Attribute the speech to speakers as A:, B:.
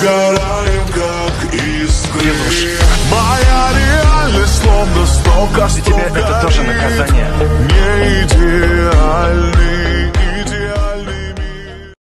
A: сгораем, как искры Моя реальность словно сто
B: Для
A: Тебе
B: это тоже
A: горит.